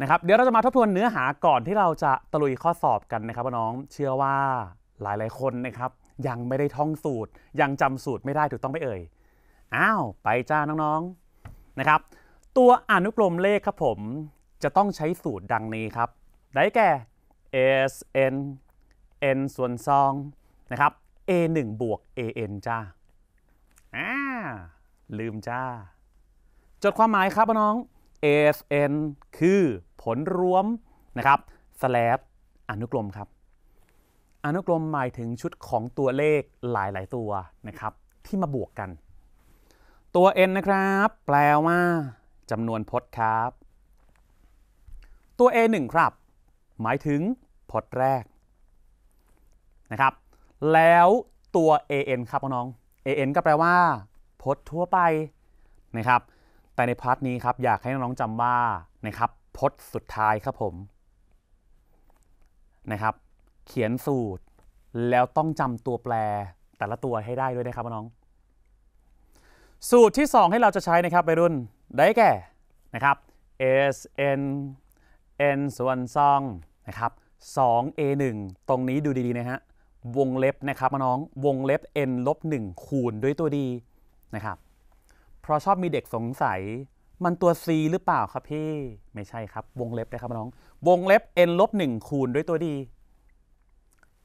นะครับเดี๋ยวเราจะมาทบทวนเนื้อหาก่อนที่เราจะตะลุยข้อสอบกันนะครับน้องเชื่อว่าหลายๆคนนะครับยังไม่ได้ท่องสูตร ยังจำสูตรไม่ได้ถูกต้องไหมเอ่ยอ้าวไปจ้าน้องๆนะครับ ตัวอนุกรมเลขครับผมจะต้องใช้สูตรดังนี้ครับ ได้แก่ s n n ส่วน2นะครับ a 1บวก a n จ้าอ่าลืมจ้า จดความหมายครับน้อง sn คือ ผลรวมนะครับ slash อนุกรมครับ อนุกรมหมายถึงชุดของตัวเลขหลาย ๆ ตัวนะครับ ที่มาบวกกัน ตัว n นะครับ แปลว่าจำนวนพจน์ครับ ตัว a1 ครับ หมายถึงพจน์แรกนะครับ แล้วตัว an ครับน้อง an ก็แปลว่าพจน์ทั่วไปนะครับ แต่ในพาร์ทนี้ครับอยากให้น้องๆจำว่านะครับ พจน์สุดท้ายครับผมนะครับ เขียนสูตร แล้วต้องจำตัวแปรแต่ละตัวให้ได้ด้วยนะครับน้อง สูตรที่ 2 ให้เราจะใช้นะครับไปรุ่นได้แก่นะครับ s n n ส่วน2นะครับ2 a 1ตรงนี้ดูดีๆนะฮะวงเล็บนะครับน้องวงเล็บ n ลบ1คูณด้วยตัวดีนะครับ เพราะชอบมีเด็กสงสัย มันตัว c หรือเปล่าครับพี่ ไม่ใช่ครับ วงเล็บนะครับน้อง วงเล็บ n ลบ1คูณด้วยตัวดี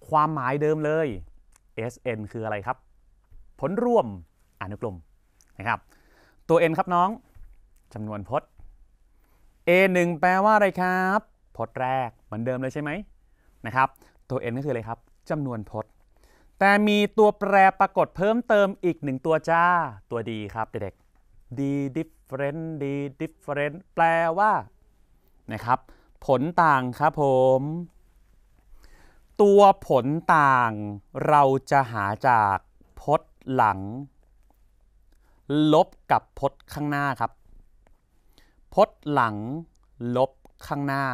ความหมายเดิมเลย sn คืออะไรครับ ผลรวมอนุกรมนะครับ ตัว n ครับน้องจำนวนพจน์ a 1แปลว่าอะไรครับพจน์แรกเหมือนเดิมเลยใช่ไหมนะครับ ตัว n ก็คืออะไรครับจำนวนพจน์ แต่มีตัวแปรปรากฏเพิ่มเติมอีกหนึ่งตัวจ้าตัวดีครับเด็ก ๆ d different d different แปลว่านะครับ ผลต่างครับผม ตัวผลต่างเราจะหาจากพจน์หลัง ลบกับพจน์ข้างหน้าครับ พจน์หลัง ลบข้างหน้า